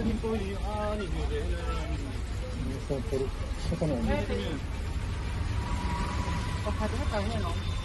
거의안이그 네. そう取る。そこのお店。ก็พาไปให้ไกลเนี่ยน้อง